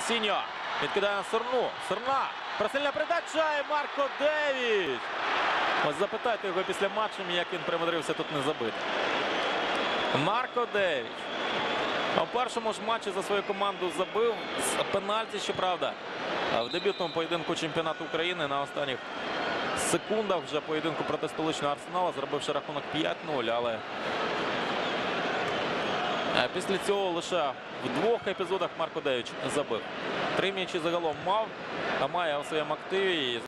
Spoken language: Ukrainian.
Сесіньо. Відкидає на Сорну. Сорна. Прострільна передача і Марко Девіч. Ось запитайте його після матчу, як він примудрився тут не забити. Марко Девіч. В першому ж матчі за свою команду забив з пенальті, щоправда. В дебютному поєдинку чемпіонату України на останніх секундах вже поєдинку проти столичного арсенала, зробивши рахунок 5-0, але після цього лише в двох епізодах Марко Девіч забив. Три м'ячі загалом мав, а має у своєму активі.